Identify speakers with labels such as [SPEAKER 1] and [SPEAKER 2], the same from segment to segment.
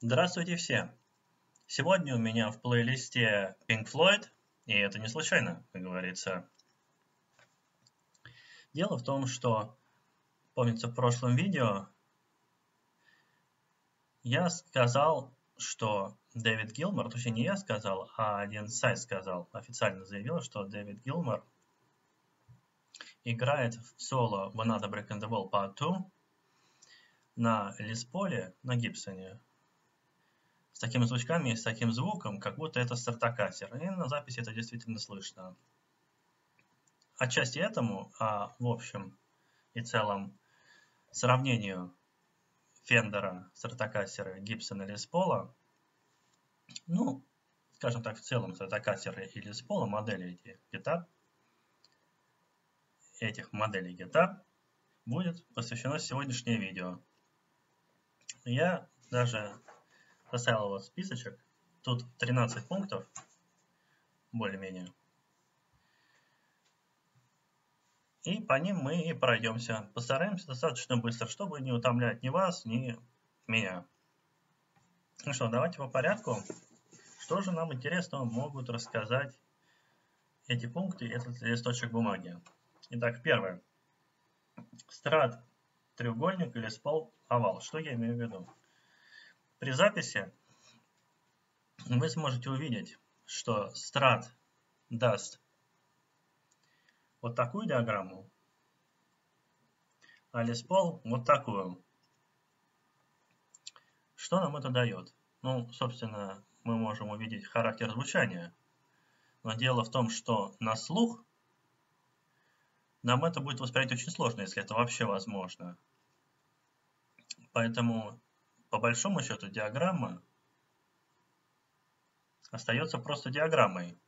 [SPEAKER 1] Здравствуйте все! Сегодня у меня в плейлисте Pink Floyd, и это не случайно, как говорится. Дело в том, что, помнится, в прошлом видео я сказал, что Дэвид Гилмор, точнее не я сказал, а один сайт сказал, официально заявил, что Дэвид Гилмор играет в соло в Another Break in the Wall Part 2 на Лисполе, на Гибсоне, с такими звучками, с таким звуком, как будто это стартакасер. И на записи это действительно слышно. Отчасти этому, а в общем и целом сравнению Фендера, стартакасера, Гибсона или Спола, ну, скажем так, в целом стартакасера или Спола модели этих гитар, этих моделей гитар, будет посвящено сегодняшнее видео. Я даже составил его списочек. Тут 13 пунктов, более-менее. И по ним мы и пройдемся. Постараемся достаточно быстро, чтобы не утомлять ни вас, ни меня. Ну что, давайте по порядку. Что же нам интересного могут рассказать эти пункты, этот листочек бумаги? Итак, первое. Страт, треугольник или спол, овал. Что я имею в виду? При записи вы сможете увидеть, что страт даст вот такую диаграмму, а леспол вот такую. Что нам это дает? Ну, собственно, мы можем увидеть характер звучания. Но дело в том, что на слух нам это будет воспринять очень сложно, если это вообще возможно. Поэтому по большому счету диаграмма остается просто диаграммой.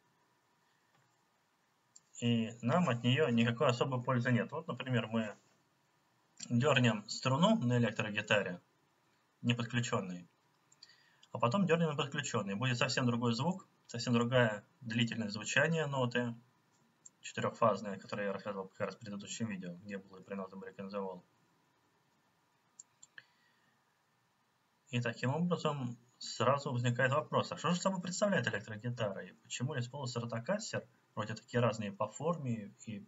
[SPEAKER 1] И нам от нее никакой особой пользы нет. Вот, например, мы дернем струну на электрогитаре, не подключенный, а потом дернем на подключенный. Будет совсем другой звук, совсем другая длительность звучания ноты, четырехфазная, которую я рассказывал как раз в предыдущем видео, где был и принос Break in the Wall. И таким образом сразу возникает вопрос, а что же собой представляет электрогитара? И почему Paul Stratocaster, вроде такие разные по форме и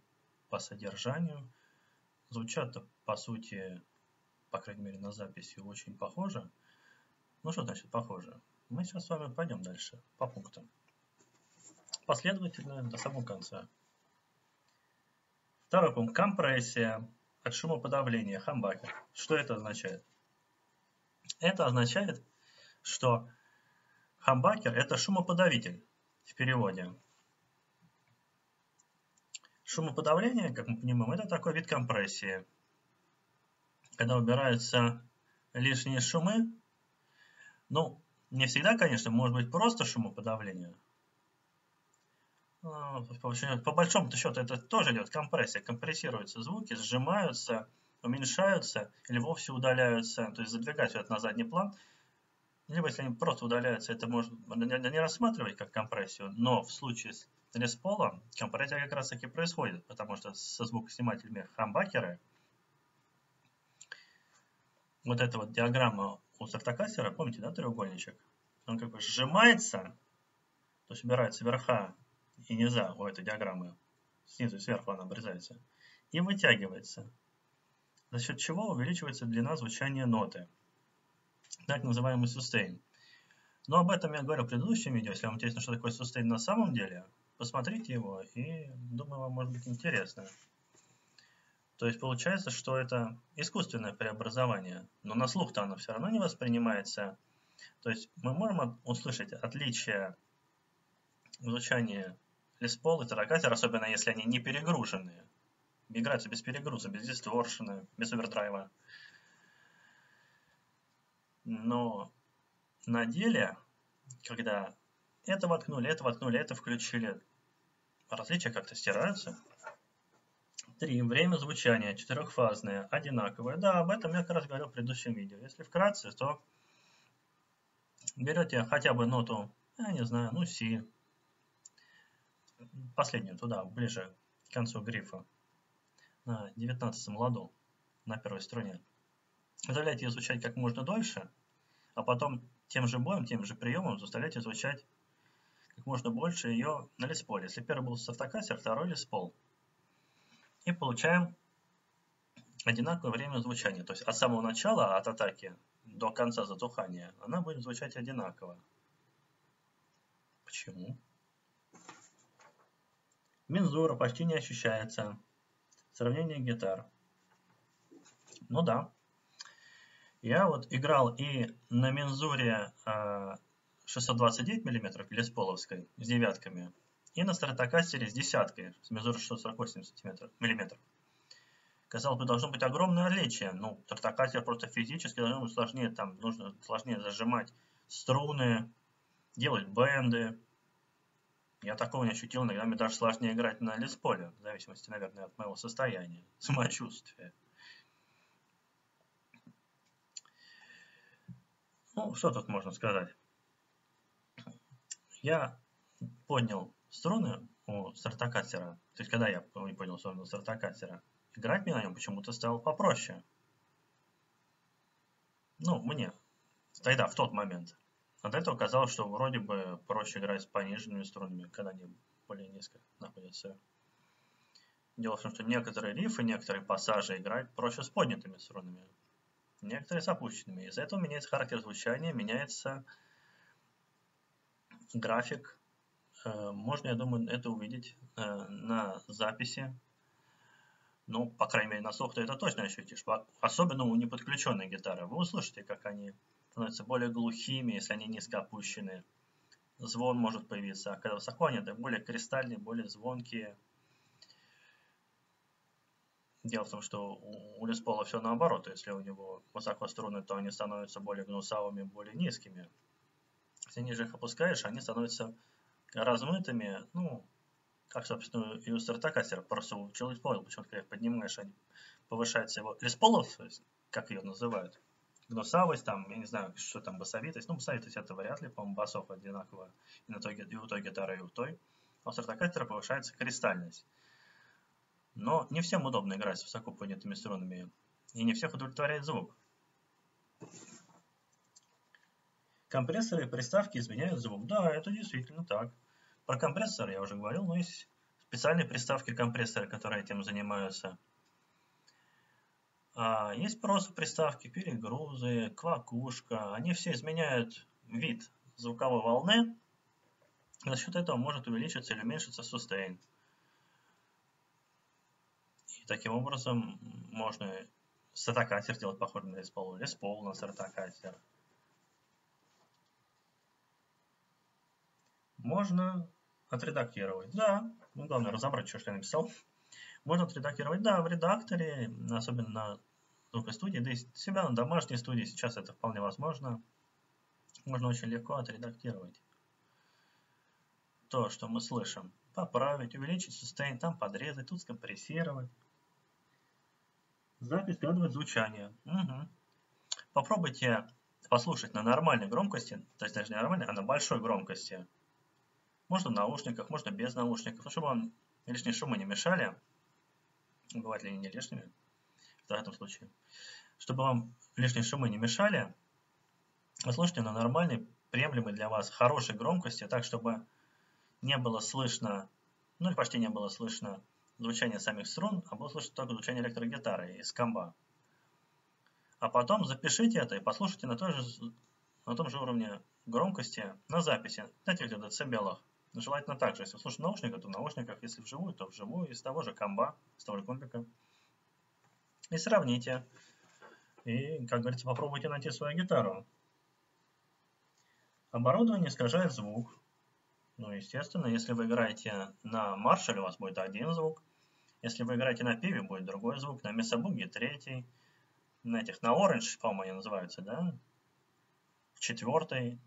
[SPEAKER 1] по содержанию, звучат по сути, по крайней мере на записи, очень похоже. Ну что значит похоже? Мы сейчас с вами пойдем дальше по пунктам. Последовательно до самого конца. Второй пункт. Компрессия от шумоподавления, хамбакер. Что это означает? Это означает, что хамбакер – это шумоподавитель в переводе. Шумоподавление, как мы понимаем, это такой вид компрессии. Когда убираются лишние шумы, ну, не всегда, конечно, может быть просто шумоподавление. Ну, по большому счету это тоже идет компрессия. Компрессируются звуки, сжимаются – уменьшаются или вовсе удаляются, то есть задвигать это на задний план, либо если они просто удаляются, это можно не рассматривать как компрессию, но в случае с лесполом компрессия как раз таки происходит, потому что со звукоснимателями хамбакеры вот эта вот диаграмма у стартакастера, помните, да, треугольничек? Он как бы сжимается, то есть убирается верха и низа у этой диаграммы, снизу и сверху она обрезается, и вытягивается за счет чего увеличивается длина звучания ноты, так называемый sustain. Но об этом я говорил в предыдущем видео, если вам интересно, что такое sustain на самом деле, посмотрите его, и думаю, вам может быть интересно. То есть получается, что это искусственное преобразование, но на слух-то оно все равно не воспринимается. То есть мы можем услышать отличие звучания леспол и таракатер, особенно если они не перегруженные играется без перегруза, без дисторшена, без овердрайва. Но на деле, когда это воткнули, это воткнули, это включили, различия как-то стираются. Три. Время звучания четырехфазное, одинаковое. Да, об этом я как раз говорил в предыдущем видео. Если вкратце, то берете хотя бы ноту, я не знаю, ну си, последнюю туда, ближе к концу грифа на 19 ладу на первой струне. Заставляйте ее звучать как можно дольше, а потом тем же боем, тем же приемом заставляете звучать как можно больше ее на лесполе. Если первый был стартокастер, второй леспол. И получаем одинаковое время звучания. То есть от самого начала, от атаки до конца затухания, она будет звучать одинаково. Почему? Мензура почти не ощущается. Сравнение гитар. Ну да. Я вот играл и на мензуре 629 мм лесполовской с девятками, и на стратокастере с десяткой, с мензурой 648 мм. Казалось бы, должно быть огромное отличие. Ну, стратокастер просто физически должно быть сложнее, там нужно сложнее зажимать струны, делать бенды. Я такого не ощутил, иногда мне даже сложнее играть на лесполе, в зависимости, наверное, от моего состояния, самочувствия. Ну, что тут можно сказать? Я поднял струны у стартокастера, то есть когда я поднял струны у стартокастера, играть мне на нем почему-то стало попроще. Ну, мне. Тогда, в тот момент. До этого казалось, что вроде бы проще играть с пониженными струнами, когда они более низко находятся. Дело в том, что некоторые рифы, некоторые пассажи играть проще с поднятыми струнами некоторые с опущенными. Из-за этого меняется характер звучания, меняется график. Э, можно, я думаю, это увидеть э, на записи. Ну, по крайней мере, на слух ты это точно ощутишь. Особенно у неподключенной гитары. Вы услышите, как они становятся более глухими, если они низко опущены. Звон может появиться. А когда высоко они, это более кристальные, более звонкие. Дело в том, что у Леспола все наоборот. Если у него высоко струны, то они становятся более гнусавыми, более низкими. Если ниже их опускаешь, они становятся размытыми, ну, как, собственно, и у стартокастера. Просто у Леспола, почему-то, когда их поднимаешь, они повышаются его... Лесполов, как ее называют, гнусавость, там, я не знаю, что там, басовитость. Ну, басовитость это вряд ли, по-моему, басов одинаково и, на той, и у той гитары, и у той. А у стартокастера повышается кристальность. Но не всем удобно играть с высоко поднятыми струнами, и не всех удовлетворяет звук. Компрессоры и приставки изменяют звук. Да, это действительно так. Про компрессоры я уже говорил, но есть специальные приставки компрессоры, которые этим занимаются. А есть просто приставки, перегрузы, квакушка. Они все изменяют вид звуковой волны. За счет этого может увеличиться или уменьшиться сустейн. И таким образом можно статокатер делать похожим на леспол, леспол на статокатер. Можно отредактировать. Да, ну, главное разобрать, что, я написал. Можно отредактировать, да, в редакторе, особенно на звукостудии, да и себя на домашней студии сейчас это вполне возможно. Можно очень легко отредактировать то, что мы слышим. Поправить, увеличить сустейн, там подрезать, тут скомпрессировать. Запись складывает звучание. Угу. Попробуйте послушать на нормальной громкости, то есть даже не нормальной, а на большой громкости. Можно в наушниках, можно без наушников, чтобы вам лишние шумы не мешали. Бывают ли они не лишними в этом случае. Чтобы вам лишние шумы не мешали, послушайте на нормальной, приемлемой для вас хорошей громкости, так чтобы не было слышно, ну или почти не было слышно звучание самих струн, а было слышать только звучание электрогитары из комба. А потом запишите это и послушайте на, той же, на том же уровне громкости на записи, на тех же децибелах. Желательно так же, если слушать в наушниках, то в наушниках, если вживую, то вживую, из того же комба, из того же компика. И сравните. И, как говорится, попробуйте найти свою гитару. Оборудование искажает звук. Ну, естественно, если вы играете на маршале, у вас будет один звук. Если вы играете на пиве, будет другой звук. На месобуге третий. На этих, на оранж, по-моему, они называются, да? Четвертый.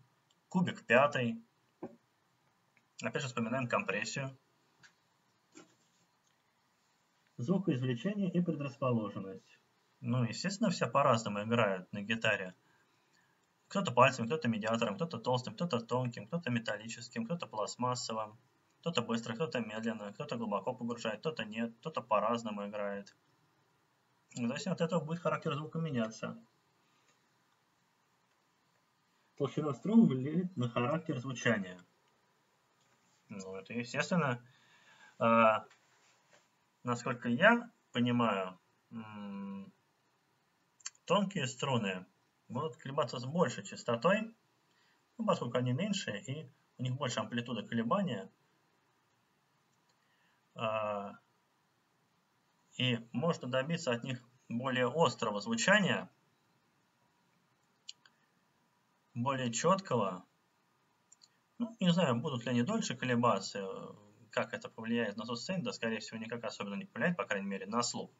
[SPEAKER 1] Кубик пятый. Опять же вспоминаем компрессию. Звукоизвлечение и предрасположенность. Ну, естественно, все по-разному играют на гитаре. Кто-то пальцем, кто-то медиатором, кто-то толстым, кто-то тонким, кто-то металлическим, кто-то пластмассовым. Кто-то быстро, кто-то медленно, кто-то глубоко погружает, кто-то нет, кто-то по-разному играет. В зависимости от этого будет характер звука меняться. толщина струн влияет на характер звучания. Ну, это естественно. А, насколько я понимаю, тонкие струны будут колебаться с большей частотой, ну, поскольку они меньше и у них больше амплитуда колебания. А, и можно добиться от них более острого звучания, более четкого. Ну, не знаю, будут ли они дольше колебаться, как это повлияет на сцене, да, скорее всего, никак особенно не повлияет, по крайней мере, на слух.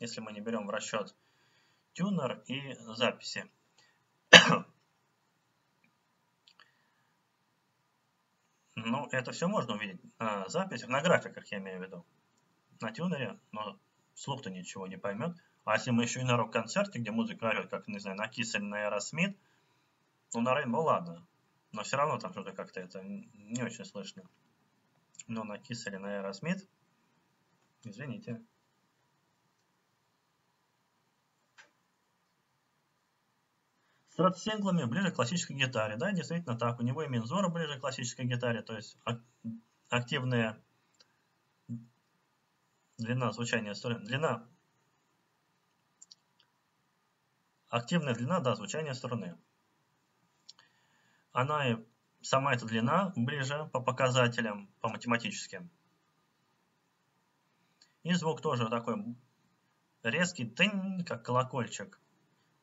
[SPEAKER 1] Если мы не берем в расчет тюнер и записи. Ну, это все можно увидеть на записях, на графиках, я имею в виду. На тюнере, но слух-то ничего не поймет. А если мы еще и на рок-концерте, где музыка орет, как, не знаю, на Кисс или на Aerosmith, ну, на Рейнбоу ладно. Но все равно там что-то как-то это не очень слышно. Но на или на Aerosmith, извините. Страт-синглами ближе к классической гитаре. Да, действительно так. У него и мензура ближе к классической гитаре, то есть активная длина звучания струны. Длина. Активная длина, да, звучания струны. Она и сама эта длина ближе по показателям, по математическим. И звук тоже такой резкий, тынь, как колокольчик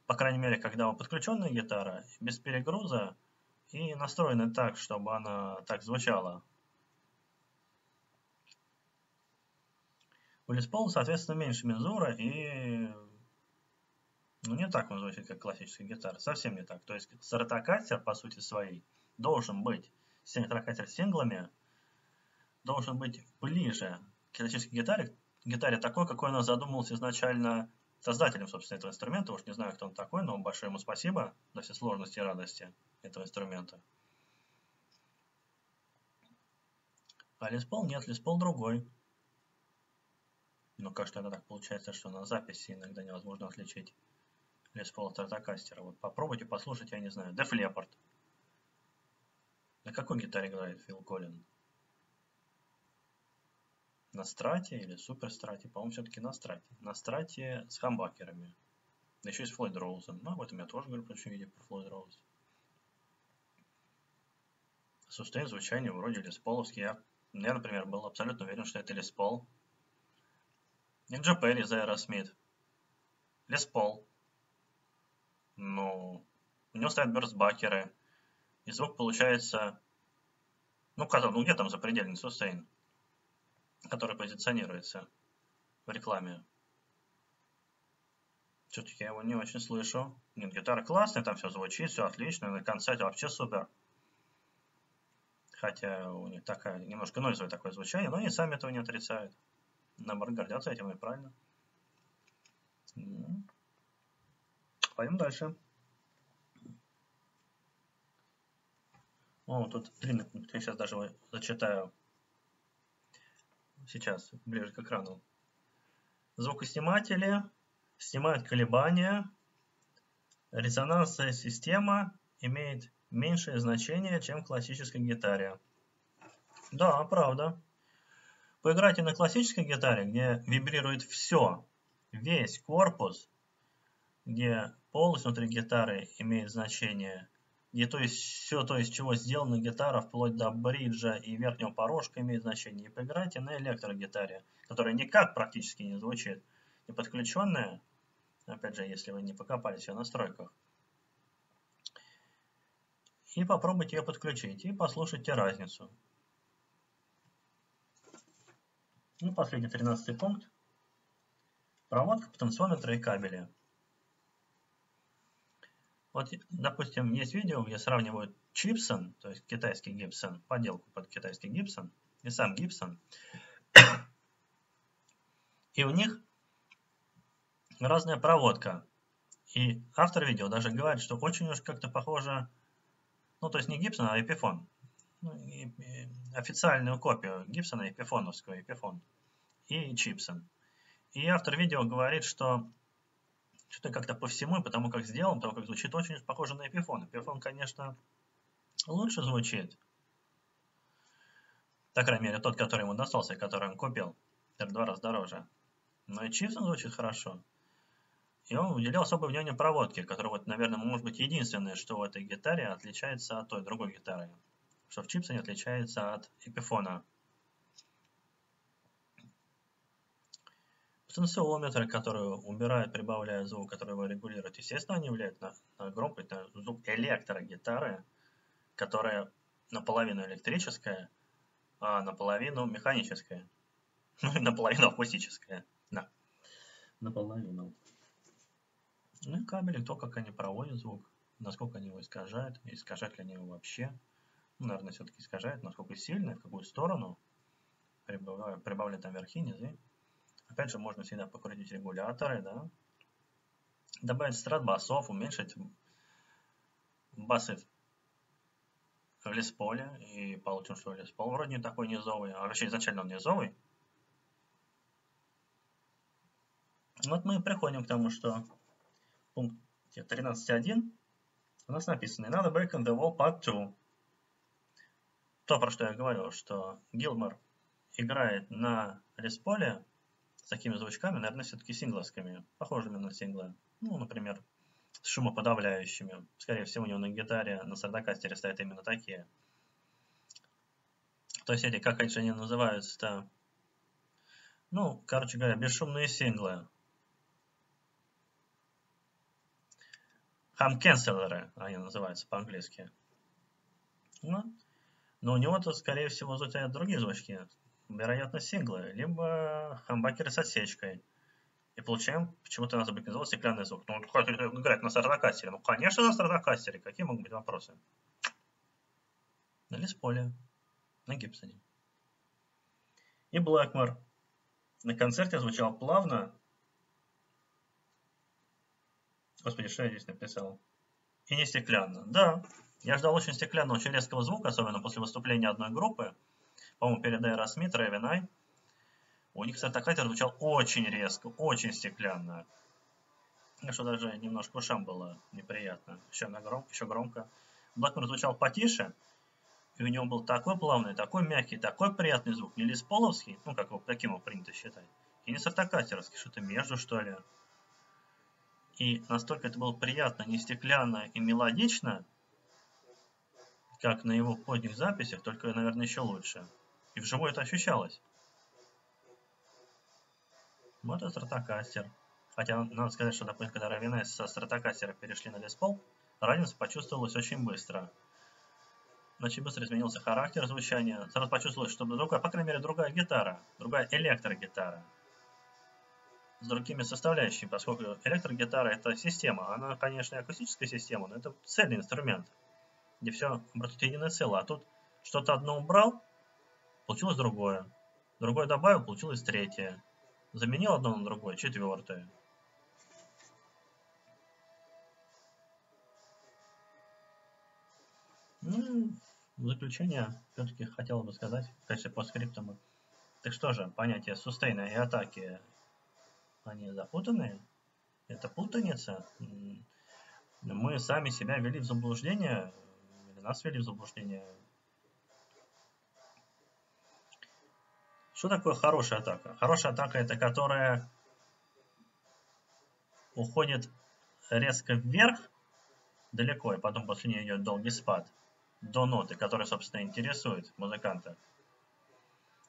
[SPEAKER 1] по крайней мере, когда подключенная гитара, без перегруза и настроена так, чтобы она так звучала. У Paul, соответственно, меньше мензура и ну, не так он звучит, как классическая гитара. Совсем не так. То есть саратокастер, по сути своей, должен быть, саратокастер с синглами, должен быть ближе к классической гитаре, гитаре такой, какой она задумывалась изначально создателем, собственно, этого инструмента. Уж не знаю, кто он такой, но большое ему спасибо за все сложности и радости этого инструмента. А леспол нет, леспол другой. Но как-то это так получается, что на записи иногда невозможно отличить леспол от стратокастера. Вот попробуйте послушать, я не знаю, Def Leppard. На какой гитаре играет Фил Коллин? на страте или супер страте, по-моему, все-таки на страте. На страте с хамбакерами. Еще с Флойд Роузом. Ну, об этом я тоже говорю в следующем видео про Floyd Rose. Sustain звучание вроде Лесполовский. Я, я, например, был абсолютно уверен, что это Les Paul. И Джо Перри за Aerosmith. Les Paul. Ну, у него стоят бёрстбакеры. И звук получается... Ну, когда, ну где там запредельный сустейн? который позиционируется в рекламе. Что-то я его не очень слышу. Нет, гитара классная, там все звучит, все отлично, на концерте вообще супер. Хотя у них такая, немножко нойзовое такое звучание, но они сами этого не отрицают. Наоборот, гордятся этим, и правильно. Пойдем дальше. О, тут длинный пункт. Я сейчас даже зачитаю сейчас ближе к экрану. Звукосниматели снимают колебания. Резонансная система имеет меньшее значение, чем в классической гитаре. Да, правда. Поиграйте на классической гитаре, где вибрирует все, весь корпус, где полость внутри гитары имеет значение, и то есть все то, из чего сделана гитара, вплоть до бриджа и верхнего порожка имеет значение. И поиграйте на электрогитаре, которая никак практически не звучит. И подключенная, опять же, если вы не покопались в настройках. И попробуйте ее подключить и послушайте разницу. Ну, последний, тринадцатый пункт. Проводка потенциометра и кабели. Вот, допустим, есть видео, где сравнивают Чипсон, то есть китайский Гибсон, поделку под китайский Гибсон, и сам Гибсон. И у них разная проводка. И автор видео даже говорит, что очень уж как-то похоже, ну, то есть не Гибсон, а Эпифон. Ну, и, и, официальную копию Гибсона, Эпифоновского, Эпифон. И Чипсон. И автор видео говорит, что что-то как-то по всему, потому как сделан, потому как звучит очень похоже на эпифон. Эпифон, конечно, лучше звучит. По крайней мере, тот, который ему достался, который он купил. Это два раза дороже. Но и Чипсон звучит хорошо. И он уделял особое внимание проводке, которая, вот, наверное, может быть единственное, что в этой гитаре отличается от той другой гитары. Что в Чипсоне отличается от Эпифона. Потенциометр, который убирает, прибавляет звук, который его регулирует, естественно, они влияют на, на громкость, на звук электрогитары, которая наполовину электрическая, а наполовину механическая. Ну и наполовину акустическая. Да. Наполовину. Ну и кабели, то, как они проводят звук, насколько они его искажают, искажают ли они его вообще. Ну, наверное, все-таки искажают, насколько сильно, в какую сторону. Прибавляют там верхи, низы. Опять же, можно всегда покрутить регуляторы, да. Добавить страт басов, уменьшить басы в лесполе. И получим, что леспол вроде не такой низовый. А вообще изначально он низовый. Вот мы приходим к тому, что в пункте 13.1 у нас написано «Another break on the wall part 2». То, про что я говорил, что Гилмор играет на лесполе с такими звучками, наверное, все-таки сингловскими, похожими на синглы. Ну, например, с шумоподавляющими. Скорее всего, у него на гитаре, на сардакастере стоят именно такие. То есть эти, как они называются-то? Ну, короче говоря, бесшумные синглы. Хамкенселеры они называются по-английски. Ну, но у него-то, скорее всего, звучат другие звучки. Вероятно, синглы, либо хамбакеры с отсечкой. И получаем, почему-то быть называл стеклянный звук. Ну, он играет на стратокастере. Ну, конечно, на стратокастере. Какие могут быть вопросы? На Лесполе, на Гибсоне. И Блэкмор. На концерте звучал плавно, Господи, что я здесь написал? И не стеклянно. Да, я ждал очень стеклянного, очень резкого звука, особенно после выступления одной группы. По-моему, перед Aerosmith, Raven Eye. У них стартакатер звучал очень резко, очень стеклянно. Что даже немножко ушам было неприятно. Еще, на гром, еще громко. Блэкмор звучал потише, и у него был такой плавный, такой мягкий, такой приятный звук. Не лисполовский, ну, как его, таким его принято считать, и не стартакатеровский, что-то между, что ли. И настолько это было приятно, не стеклянно и мелодично, как на его поздних записях, только, наверное, еще лучше. И вживую это ощущалось. Вот это стратокастер. Хотя, надо сказать, что, допустим, когда Равинес со стратокастера перешли на Леспол, разница почувствовалась очень быстро. Очень быстро изменился характер звучания. Сразу почувствовалось, что другая, по крайней мере, другая гитара, другая электрогитара с другими составляющими, поскольку электрогитара это система. Она, конечно, акустическая система, но это цельный инструмент, где все обратить единое целое. А тут что-то одно убрал, получилось другое. Другое добавил, получилось третье. Заменил одно на другое, четвертое. Ну, в заключение все-таки хотел бы сказать в качестве постскриптума. Так что же, понятие сустейна и атаки они запутанные. Это путаница. Мы сами себя ввели в заблуждение, или нас ввели в заблуждение. Что такое хорошая атака? Хорошая атака это которая уходит резко вверх, далеко, и потом после нее идет долгий спад до ноты, которая, собственно, интересует музыканта.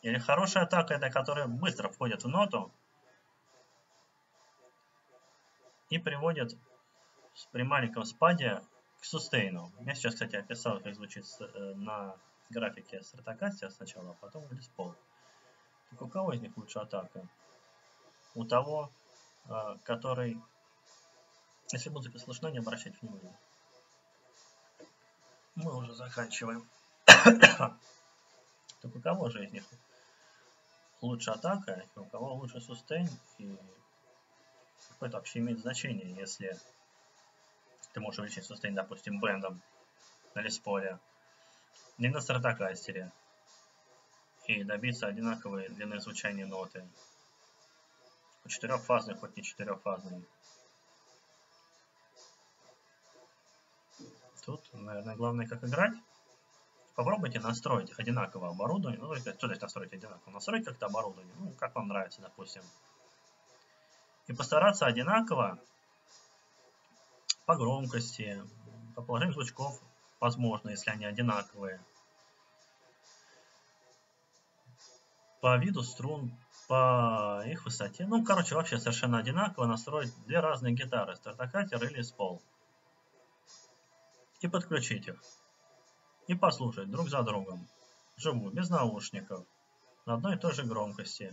[SPEAKER 1] Или хорошая атака, это которая быстро входит в ноту, и приводит при маленьком спаде к сустейну. Я сейчас, кстати, описал, как звучит э, на графике стратокастера сначала, а потом лиспол. Так у кого из них лучше атака? У того, э, который... Если музыка слышна, не обращать внимания. Мы уже заканчиваем. так у кого же из них лучше атака, и у кого лучше сустейн, и какое-то вообще имеет значение, если ты можешь увеличить сустейн, допустим, бендом на лесполе, не на стратокастере, и добиться одинаковой длины звучания ноты. Четырехфазной, хоть не четырехфазной. Тут, наверное, главное, как играть. Попробуйте настроить одинаково оборудование. Ну, что значит настроить одинаково? Настроить как-то оборудование, ну, как вам нравится, допустим. И постараться одинаково по громкости, по положению звучков, возможно, если они одинаковые. По виду струн, по их высоте. Ну, короче, вообще совершенно одинаково настроить две разные гитары, стартакатер или спол. И подключить их. И послушать друг за другом. Живу, без наушников. На одной и той же громкости.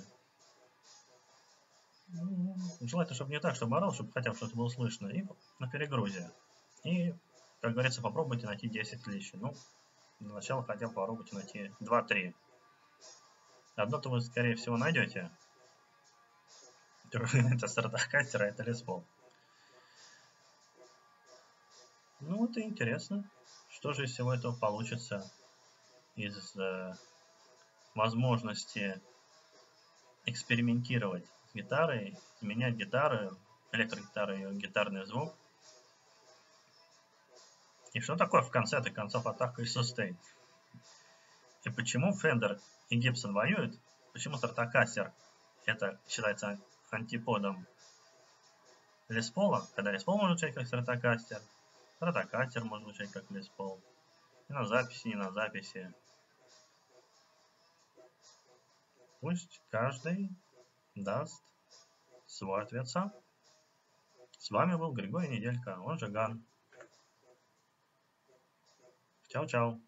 [SPEAKER 1] Ну, желательно, чтобы не так, чтобы орал, чтобы хотя бы что-то было слышно. И на перегрузе. И, как говорится, попробуйте найти 10 отличий. Ну, для начала хотя бы попробуйте найти 2-3. Одно-то вы, скорее всего, найдете. Это стратокастер, а это леспол. Ну вот и интересно, что же из всего этого получится из э, возможности экспериментировать с гитарой, менять гитары, электрогитары, ее гитарный звук. И что такое в конце-то концов атака и сустейн? И почему Фендер и Гибсон воюют, почему Стратокастер это считается антиподом Леспола, когда Леспол может звучать как Стратокастер, Стратокастер может звучать как Леспол. И на записи, не на записи. Пусть каждый даст свой ответ сам. С вами был Григорий Неделька, он же Ган. Чао-чао.